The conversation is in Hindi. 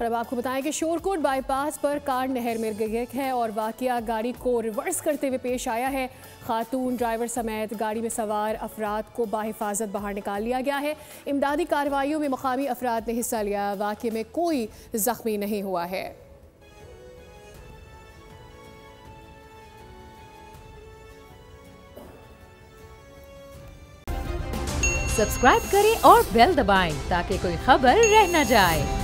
और अब आपको बताएँ कि शोरकोट बाईपास पर कार नहर में गिर है और वाकया गाड़ी को रिवर्स करते हुए पेश आया है। खातून ड्राइवर समेत गाड़ी में सवार अफराद को बाहिफाजत बाहर निकाल लिया गया है। इमदादी कार्रवाइयों में मकामी अफराद ने हिस्सा लिया। वाक़े में कोई जख्मी नहीं हुआ है। सब्सक्राइब करें और बेल दबाएँ ताकि कोई खबर रह न जाए।